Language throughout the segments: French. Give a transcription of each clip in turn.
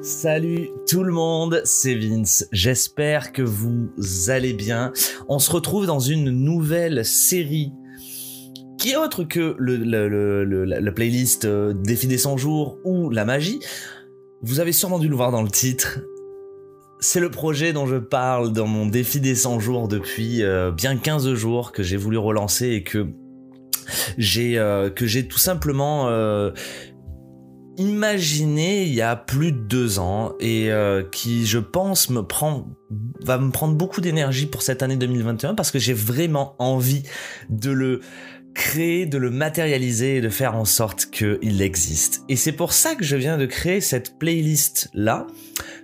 Salut tout le monde, c'est Vince. J'espère que vous allez bien. On se retrouve dans une nouvelle série qui est autre que la playlist euh, Défi des 100 jours ou la magie. Vous avez sûrement dû le voir dans le titre. C'est le projet dont je parle dans mon défi des 100 jours depuis euh, bien 15 jours que j'ai voulu relancer et que j'ai euh, tout simplement imaginé il y a plus de deux ans et euh, qui je pense me prend va me prendre beaucoup d'énergie pour cette année 2021 parce que j'ai vraiment envie de le créer, de le matérialiser et de faire en sorte qu'il existe. Et c'est pour ça que je viens de créer cette playlist là,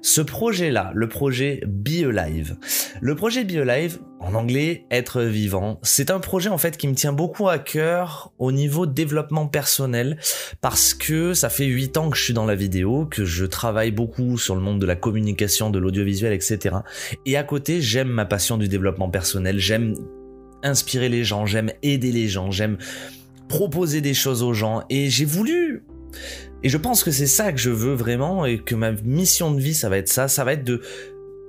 ce projet là, le projet Be Alive. Le projet Be Alive, en anglais, être vivant, c'est un projet en fait qui me tient beaucoup à cœur au niveau développement personnel parce que ça fait 8 ans que je suis dans la vidéo, que je travaille beaucoup sur le monde de la communication, de l'audiovisuel, etc. Et à côté, j'aime ma passion du développement personnel, j'aime inspirer les gens, j'aime aider les gens, j'aime proposer des choses aux gens et j'ai voulu et je pense que c'est ça que je veux vraiment et que ma mission de vie ça va être ça, ça va être de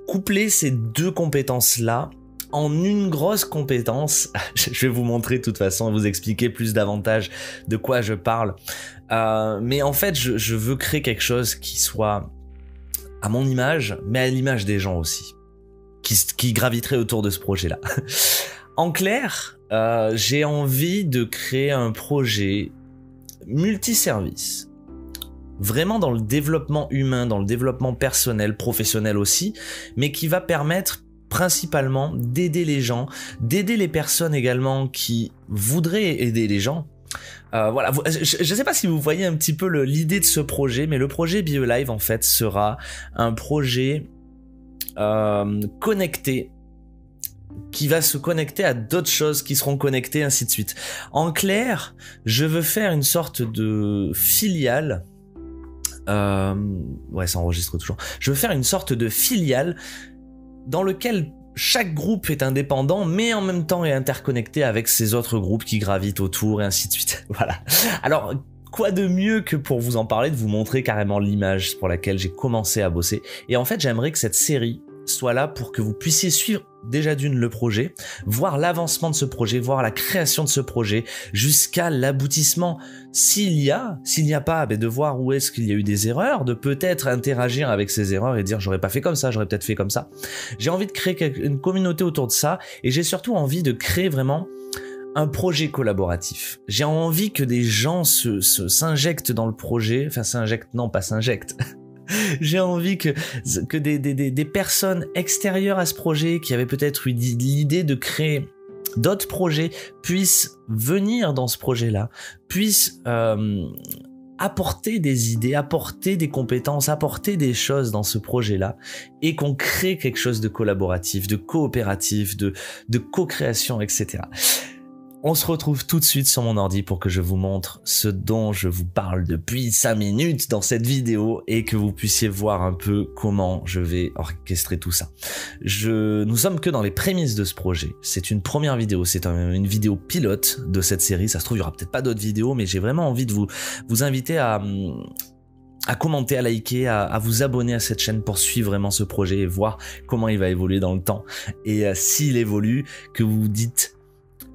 coupler ces deux compétences là en une grosse compétence. Je vais vous montrer de toute façon, vous expliquer plus davantage de quoi je parle. Euh, mais en fait, je, je veux créer quelque chose qui soit à mon image, mais à l'image des gens aussi, qui, qui graviterait autour de ce projet-là. En clair, euh, j'ai envie de créer un projet multiservice. Vraiment dans le développement humain, dans le développement personnel, professionnel aussi, mais qui va permettre principalement d'aider les gens, d'aider les personnes également qui voudraient aider les gens. Euh, voilà, je ne sais pas si vous voyez un petit peu l'idée de ce projet, mais le projet BioLive en fait sera un projet euh, connecté qui va se connecter à d'autres choses qui seront connectées, ainsi de suite. En clair, je veux faire une sorte de filiale. Euh, ouais, ça enregistre toujours. Je veux faire une sorte de filiale dans lequel chaque groupe est indépendant, mais en même temps est interconnecté avec ces autres groupes qui gravitent autour, et ainsi de suite. voilà. Alors, quoi de mieux que pour vous en parler, de vous montrer carrément l'image pour laquelle j'ai commencé à bosser? Et en fait, j'aimerais que cette série soit là pour que vous puissiez suivre déjà d'une le projet, voir l'avancement de ce projet, voir la création de ce projet, jusqu'à l'aboutissement. S'il y a, s'il n'y a pas, ben de voir où est-ce qu'il y a eu des erreurs, de peut-être interagir avec ces erreurs et dire j'aurais pas fait comme ça, j'aurais peut-être fait comme ça. J'ai envie de créer une communauté autour de ça et j'ai surtout envie de créer vraiment un projet collaboratif. J'ai envie que des gens se- s'injectent dans le projet, enfin s'injectent, non pas s'injectent. J'ai envie que, des personnes extérieures à ce projet qui avaient peut-être eu l'idée de créer d'autres projets puissent venir dans ce projet-là, puissent euh, apporter des idées, apporter des compétences, apporter des choses dans ce projet-là et qu'on crée quelque chose de collaboratif, de coopératif, de, de co-création, etc. On se retrouve tout de suite sur mon ordi pour que je vous montre ce dont je vous parle depuis 5 minutes dans cette vidéo et que vous puissiez voir un peu comment je vais orchestrer tout ça. Je, nous sommes que dans les prémices de ce projet. C'est une première vidéo, c'est un- une vidéo pilote de cette série. Ça se trouve, il y aura peut-être pas d'autres vidéos, mais j'ai vraiment envie de vous, vous inviter à, à commenter, à liker, à, à vous abonner à cette chaîne pour suivre vraiment ce projet et voir comment il va évoluer dans le temps. Et euh, s'il évolue, que vous vous dites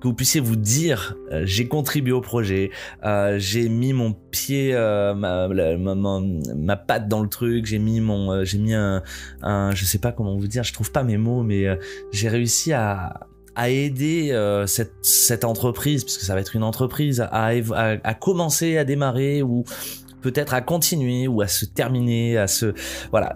que vous puissiez vous dire euh, j'ai contribué au projet, euh, j'ai mis mon pied, euh, ma, patte dans le truc, j'ai mis mon, j'ai mis un, un, je sais pas comment vous dire, je trouve pas mes mots, mais j'ai réussi à aider cette, cette entreprise, puisque ça va être une entreprise, à commencer à démarrer ou peut-être à continuer ou à se terminer, à se... Voilà,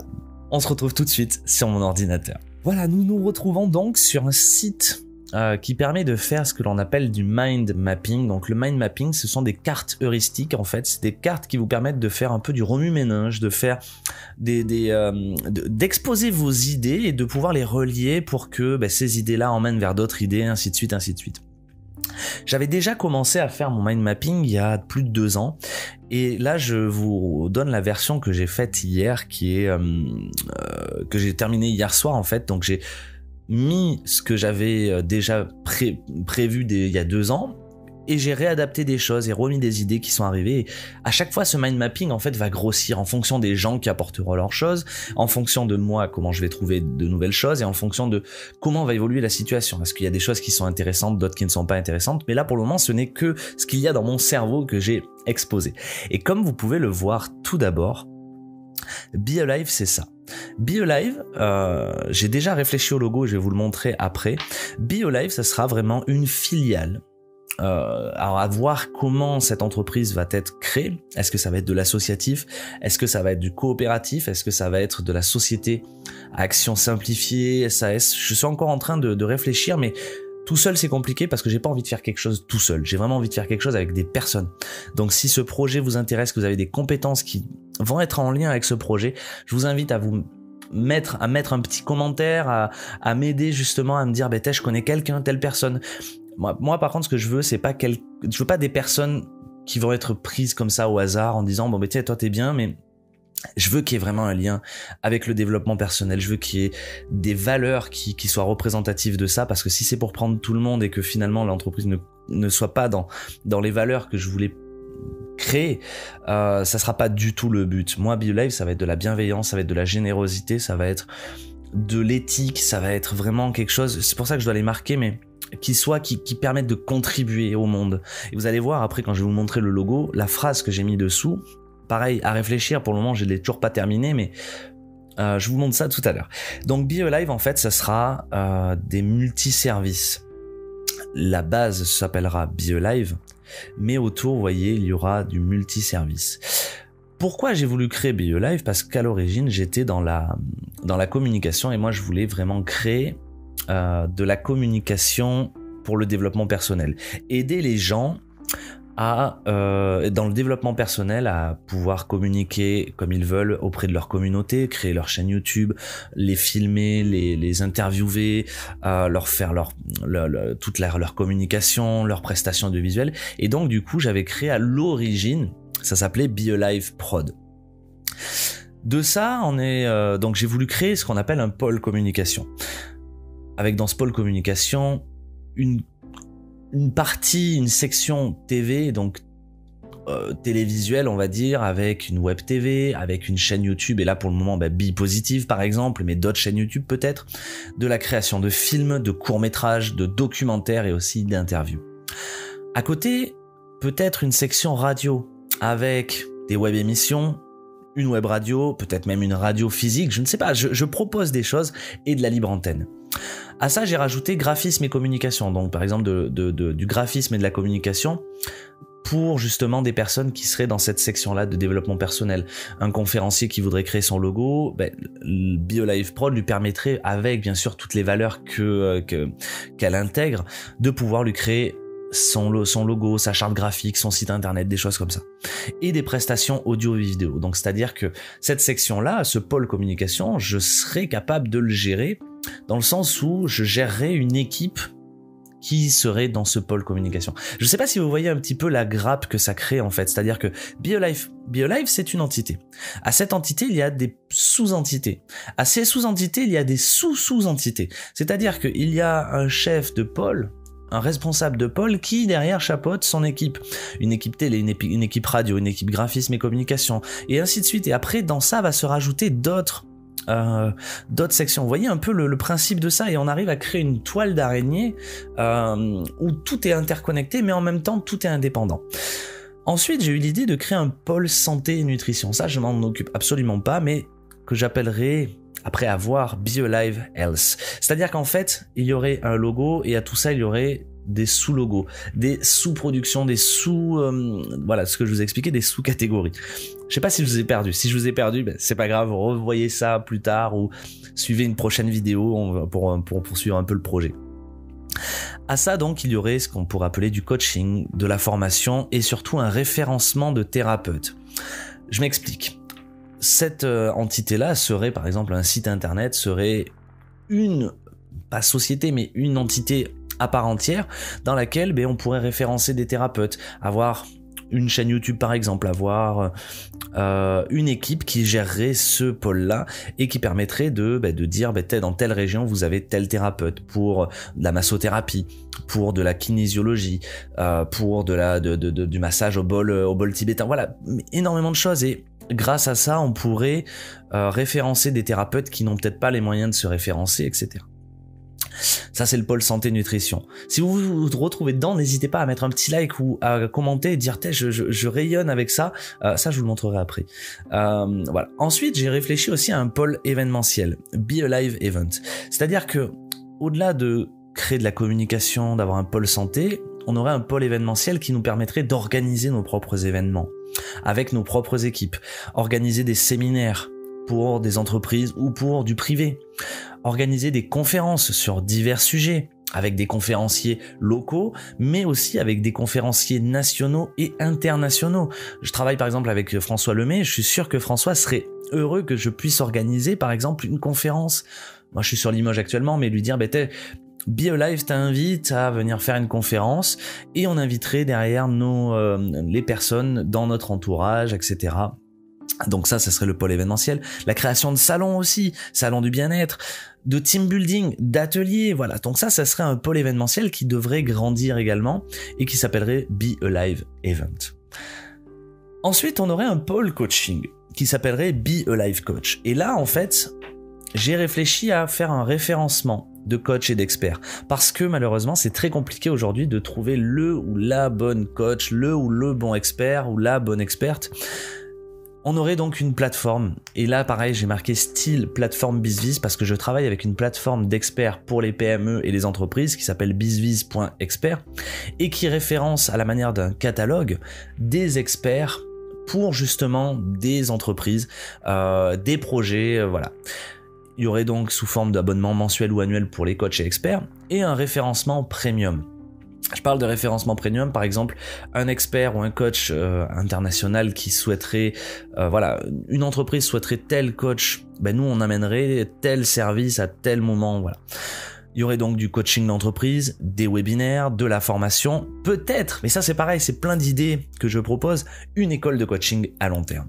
on se retrouve tout de suite sur mon ordinateur. Voilà, nous nous retrouvons donc sur un site euh, qui permet de faire ce que l'on appelle du mind mapping. Donc le mind mapping, ce sont des cartes heuristiques en fait, c'est des cartes qui vous permettent de faire un peu du remue-ménage, de faire euh, de- d'exposer vos idées et de pouvoir les relier pour que ben, ces idées-là emmènent vers d'autres idées, ainsi de suite, ainsi de suite. J'avais déjà commencé à faire mon mind mapping il y a plus de deux ans. Et là, je vous donne la version que j'ai faite hier, qui est euh, que j'ai terminée hier soir en fait. Donc j'ai mis ce que j'avais euh, déjà pré- prévu il y a deux ans et j'ai réadapté des choses et remis des idées qui sont arrivées. À chaque fois, ce mind mapping en fait va grossir en fonction des gens qui apporteront leurs choses, en fonction de moi comment je vais trouver de nouvelles choses et en fonction de comment va évoluer la situation. Parce qu'il y a des choses qui sont intéressantes, d'autres qui ne sont pas intéressantes. Mais là, pour le moment, ce n'est que ce qu'il y a dans mon cerveau que j'ai exposé. Et comme vous pouvez le voir, tout d'abord, Be Alive, c'est ça. Be Alive, euh, j'ai déjà réfléchi au logo, je vais vous le montrer après. Be Alive, ça sera vraiment une filiale euh, alors à voir comment cette entreprise va être créée. Est-ce que ça va être de l'associatif? Est-ce que ça va être du coopératif? Est-ce que ça va être de la société action simplifiée SAS Je suis encore en train de, de réfléchir, mais tout seul c'est compliqué parce que j'ai pas envie de faire quelque chose tout seul. J'ai vraiment envie de faire quelque chose avec des personnes. Donc si ce projet vous intéresse, que vous avez des compétences qui vont être en lien avec ce projet, je vous invite à vous mettre à mettre un petit commentaire à, m'aider justement à me dire ben je connais quelqu'un telle personne moi, par contre, ce que je veux, c'est pas quel... je veux pas des personnes qui vont être prises comme ça au hasard en disant bon, ben tiens, toi t'es bien, mais je veux qu'il y ait vraiment un lien avec le développement personnel. Je veux qu'il y ait des valeurs qui, qui soient représentatives de ça, parce que si c'est pour prendre tout le monde et que finalement l'entreprise ne, ne soit pas dans, dans les valeurs que je voulais créer, euh, ça sera pas du tout le but. Moi, BioLive, ça va être de la bienveillance, ça va être de la générosité, ça va être de l'éthique, ça va être vraiment quelque chose. C'est pour ça que je dois les marquer, mais qui soit qui, qui permettent de contribuer au monde. Et vous allez voir après quand je vais vous montrer le logo, la phrase que j'ai mis dessous, pareil à réfléchir. Pour le moment, je l'ai toujours pas terminé, mais euh, je vous montre ça tout à l'heure. Donc Be Alive, en fait, ça sera euh, des multiservices. La base s'appellera Be Alive, mais autour, vous voyez, il y aura du multiservice. Pourquoi j'ai voulu créer Be Alive Parce qu'à l'origine, j'étais dans la dans la communication et moi, je voulais vraiment créer euh, de la communication pour le développement personnel. Aider les gens à, euh, dans le développement personnel, à pouvoir communiquer comme ils veulent auprès de leur communauté, créer leur chaîne YouTube, les filmer, les, interviewer, euh, leur faire leur, toute leur communication, leurs prestations de visuel. Et donc, du coup, j'avais créé à l'origine, ça s'appelait Be Alive Prod. De ça, on est euh, donc j'ai voulu créer ce qu'on appelle un pôle communication avec dans ce pôle communication une, une partie, une section TV, donc euh, télévisuelle, on va dire, avec une web TV, avec une chaîne YouTube, et là pour le moment, bah, Positive par exemple, mais d'autres chaînes YouTube peut-être, de la création de films, de courts-métrages, de documentaires et aussi d'interviews. À côté, peut-être une section radio, avec des web émissions, une web radio, peut-être même une radio physique, je ne sais pas, je propose des choses et de la libre antenne. À ça, j'ai rajouté graphisme et communication. Donc, par exemple, du graphisme et de la communication pour justement des personnes qui seraient dans cette section-là de développement personnel. Un conférencier qui voudrait créer son logo, ben, BioLive Prod lui permettrait, avec bien sûr toutes les valeurs que qu'elle intègre, de pouvoir lui créer son, logo, sa charte graphique, son site internet, des choses comme ça. Et des prestations audio et vidéo. Donc c'est-à-dire que cette section-là, ce pôle communication, je serais capable de le gérer dans le sens où je gérerais une équipe qui serait dans ce pôle communication. Je ne sais pas si vous voyez un petit peu la grappe que ça crée en fait, c'est-à-dire que BioLife, BioLife c'est une entité. À cette entité, il y a des sous-entités. À ces sous-entités, il y a des sous-sous-entités. C'est-à-dire qu'il y a un chef de pôle, un responsable de pôle qui derrière chapeaute son équipe. Une équipe télé, une, équipe radio, une équipe graphisme et communication, et ainsi de suite. Et après, dans ça va se rajouter d'autres euh, sections. Vous voyez un peu le, principe de ça et on arrive à créer une toile d'araignée euh, où tout est interconnecté mais en même temps tout est indépendant. Ensuite, j'ai eu l'idée de créer un pôle santé et nutrition. Ça, je m'en occupe absolument pas, mais que j'appellerai après avoir BioLive Health. C'est-à-dire qu'en fait, il y aurait un logo et à tout ça, il y aurait des sous-logos, des sous-productions, des sous... Euh, voilà, ce que je vous ai expliqué, des sous-catégories. Je sais pas si je vous ai perdu. Si je vous ai perdu, ben, c'est pas grave, revoyez ça plus tard ou suivez une prochaine vidéo pour, pour poursuivre un peu le projet. À ça donc, il y aurait ce qu'on pourrait appeler du coaching, de la formation et surtout un référencement de thérapeutes. Je m'explique. Cette euh, entité-là serait par exemple un site internet, serait une, pas société, mais une entité à part entière dans laquelle ben, on pourrait référencer des thérapeutes, avoir une chaîne YouTube par exemple, avoir euh, une équipe qui gérerait ce pôle-là et qui permettrait de, bah, de dire bah, dans telle région vous avez tel thérapeute pour de la massothérapie, pour de la kinésiologie, euh, pour de la, de, de, du massage au bol, au bol tibétain. Voilà, énormément de choses et grâce à ça, on pourrait euh, référencer des thérapeutes qui n'ont peut-être pas les moyens de se référencer, etc. Ça, c'est le pôle santé nutrition. Si vous vous retrouvez dedans, n'hésitez pas à mettre un petit like ou à commenter et dire, je, je, rayonne avec ça. Euh, ça, je vous le montrerai après. Euh, voilà. Ensuite, j'ai réfléchi aussi à un pôle événementiel, Be Alive Event. C'est-à-dire que, au-delà de créer de la communication, d'avoir un pôle santé, on aurait un pôle événementiel qui nous permettrait d'organiser nos propres événements avec nos propres équipes, organiser des séminaires pour des entreprises ou pour du privé, organiser des conférences sur divers sujets avec des conférenciers locaux, mais aussi avec des conférenciers nationaux et internationaux. Je travaille par exemple avec François Lemay, je suis sûr que François serait heureux que je puisse organiser par exemple une conférence. Moi je suis sur Limoges actuellement, mais lui dire, bah, Be Alive t'invite à venir faire une conférence et on inviterait derrière nos, euh, les personnes dans notre entourage, etc. Donc ça, ce serait le pôle événementiel. La création de salons aussi, salons du bien-être, de team building, d'ateliers, voilà. Donc ça, ça serait un pôle événementiel qui devrait grandir également et qui s'appellerait Be Alive Event. Ensuite, on aurait un pôle coaching qui s'appellerait Be Alive Coach. Et là, en fait, j'ai réfléchi à faire un référencement de coach et d'experts. Parce que malheureusement, c'est très compliqué aujourd'hui de trouver le ou la bonne coach, le ou le bon expert ou la bonne experte. On aurait donc une plateforme, et là pareil j'ai marqué style plateforme BizViz parce que je travaille avec une plateforme d'experts pour les PME et les entreprises qui s'appelle bizviz.expert et qui référence à la manière d'un catalogue des experts pour justement des entreprises, euh, des projets, euh, voilà. Il y aurait donc sous forme d'abonnement mensuel ou annuel pour les coachs et experts et un référencement premium. Je parle de référencement premium, par exemple, un expert ou un coach euh, international qui souhaiterait, euh, voilà, une entreprise souhaiterait tel coach, ben nous on amènerait tel service à tel moment, voilà. Il y aurait donc du coaching d'entreprise, des webinaires, de la formation, peut-être, mais ça c'est pareil, c'est plein d'idées que je propose, une école de coaching à long terme.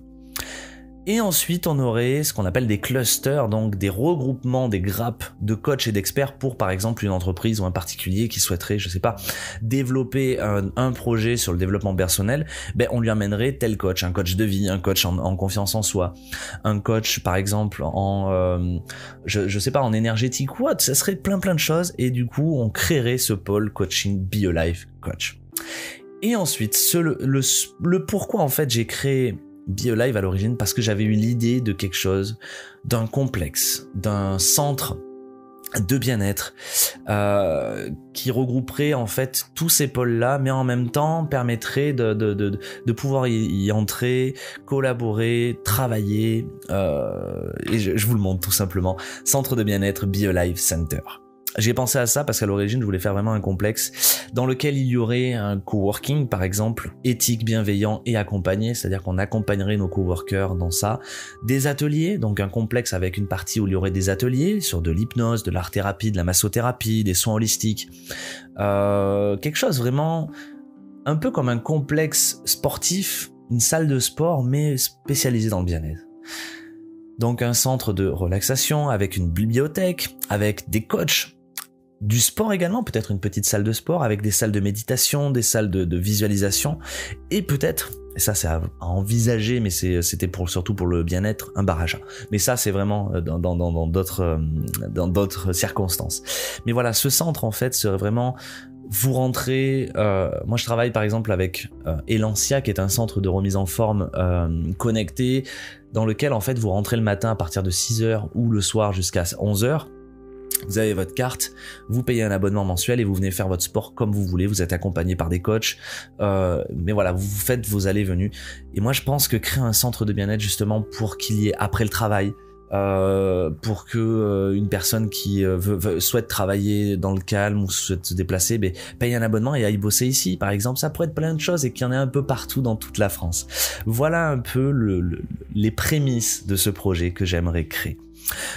Et ensuite, on aurait ce qu'on appelle des clusters, donc des regroupements, des grappes de coachs et d'experts pour, par exemple, une entreprise ou un particulier qui souhaiterait, je sais pas, développer un, projet sur le développement personnel. Ben, on lui amènerait tel coach, un coach de vie, un coach en, confiance en soi, un coach, par exemple, en, euh, je, je sais pas, en énergétique ou autre. Ça serait plein plein de choses. Et du coup, on créerait ce pôle coaching Be Life Coach. Et ensuite, ce, le, le pourquoi en fait j'ai créé BioLive à l'origine parce que j'avais eu l'idée de quelque chose, d'un complexe, d'un centre de bien-être euh, qui regrouperait en fait tous ces pôles-là, mais en même temps permettrait de, de, de, de pouvoir y, entrer, collaborer, travailler. Euh, et je, je, vous le montre tout simplement. Centre de bien-être BioLive Center. J'ai pensé à ça parce qu'à l'origine, je voulais faire vraiment un complexe dans lequel il y aurait un coworking, par exemple, éthique, bienveillant et accompagné, c'est-à-dire qu'on accompagnerait nos coworkers dans ça. Des ateliers, donc un complexe avec une partie où il y aurait des ateliers sur de l'hypnose, de l'art-thérapie, de la massothérapie, des soins holistiques. Euh, quelque chose vraiment un peu comme un complexe sportif, une salle de sport, mais spécialisée dans le bien-être. Donc un centre de relaxation avec une bibliothèque, avec des coachs du sport également, peut-être une petite salle de sport avec des salles de méditation, des salles de, visualisation et peut-être, et ça c'est à, envisager, mais c'était pour surtout pour le bien-être, un barrage. Mais ça c'est vraiment euh, dans d'autres euh, dans d'autres circonstances. Mais voilà, ce centre en fait serait vraiment vous rentrez. Euh, moi, je travaille par exemple avec Elancia, qui est un centre de remise en forme connecté, dans lequel en fait vous rentrez le matin à partir de 6h ou le soir jusqu'à 11h vous avez votre carte, vous payez un abonnement mensuel et vous venez faire votre sport comme vous voulez. Vous êtes accompagné par des coachs, euh, mais voilà, vous faites vos allées-venues. Et moi, je pense que créer un centre de bien-être justement pour qu'il y ait après le travail, euh, pour que euh, une personne qui veut, souhaite travailler dans le calme ou souhaite se déplacer, ben, paye un abonnement et aille bosser ici, par exemple. Ça pourrait être plein de choses et qu'il y en ait un peu partout dans toute la France. Voilà un peu les prémices de ce projet que j'aimerais créer.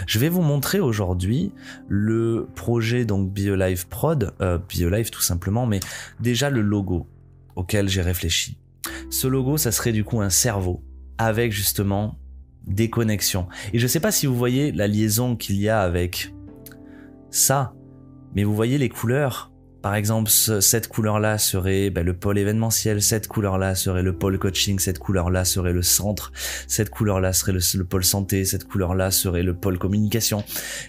Je vais vous montrer aujourd'hui le projet donc BioLive Prod, euh, BioLive tout simplement, mais déjà le logo auquel j'ai réfléchi. Ce logo, ça serait du coup un cerveau avec justement des connexions. Et je sais pas si vous voyez la liaison qu'il y a avec ça, mais vous voyez les couleurs. Par exemple, cette couleur-là serait ben, le pôle événementiel, cette couleur-là serait le pôle coaching, cette couleur-là serait le centre, cette couleur-là serait le, pôle santé, cette couleur-là serait le pôle communication.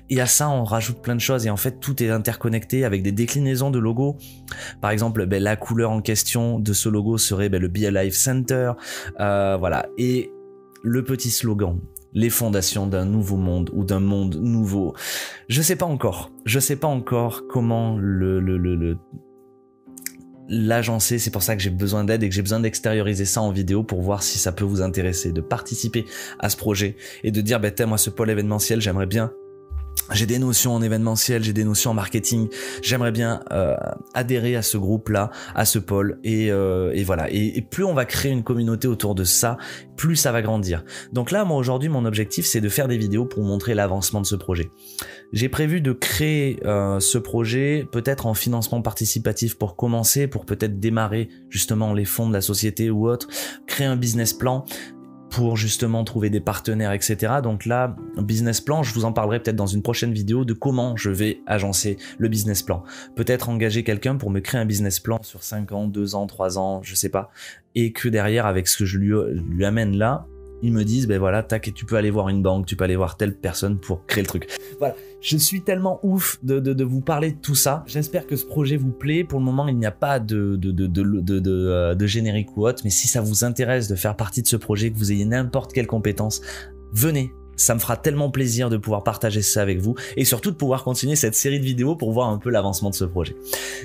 Et à ça, on rajoute plein de choses et en fait, tout est interconnecté avec des déclinaisons de logos. Par exemple, ben, la couleur en question de ce logo serait ben, le Be Alive Center, euh, voilà. Et le petit slogan les fondations d'un nouveau monde ou d'un monde nouveau. Je sais pas encore. Je sais pas encore comment le, le, le, l'agencer. C'est pour ça que j'ai besoin d'aide et que j'ai besoin d'extérioriser ça en vidéo pour voir si ça peut vous intéresser, de participer à ce projet et de dire, ben, moi, ce pôle événementiel, j'aimerais bien j'ai des notions en événementiel, j'ai des notions en marketing. J'aimerais bien euh, adhérer à ce groupe-là, à ce pôle, et, euh, voilà. Et, plus on va créer une communauté autour de ça, plus ça va grandir. Donc là, moi aujourd'hui, mon objectif, c'est de faire des vidéos pour montrer l'avancement de ce projet. J'ai prévu de créer euh, ce projet peut-être en financement participatif pour commencer, pour peut-être démarrer justement les fonds de la société ou autre, créer un business plan pour justement trouver des partenaires, etc. Donc là, business plan, je vous en parlerai peut-être dans une prochaine vidéo de comment je vais agencer le business plan. Peut-être engager quelqu'un pour me créer un business plan sur 5 ans, 2 ans, 3 ans, je sais pas. Et que derrière, avec ce que je lui, amène là, ils me disent, ben voilà, tac, tu peux aller voir une banque, tu peux aller voir telle personne pour créer le truc. Voilà, je suis tellement ouf de, vous parler de tout ça. J'espère que ce projet vous plaît. Pour le moment, il n'y a pas euh, de générique ou autre, mais si ça vous intéresse de faire partie de ce projet, que vous ayez n'importe quelle compétence, venez, ça me fera tellement plaisir de pouvoir partager ça avec vous et surtout de pouvoir continuer cette série de vidéos pour voir un peu l'avancement de ce projet.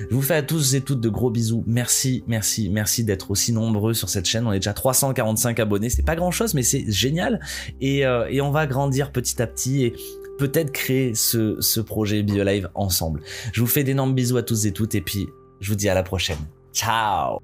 Je vous fais à tous et toutes de gros bisous. Merci, merci, merci d'être aussi nombreux sur cette chaîne. On est déjà 345 abonnés. C'est pas grand chose, mais c'est génial. Et, euh, et on va grandir petit à petit et peut-être créer ce, projet BioLive ensemble. Je vous fais d'énormes bisous à tous et toutes et puis je vous dis à la prochaine. Ciao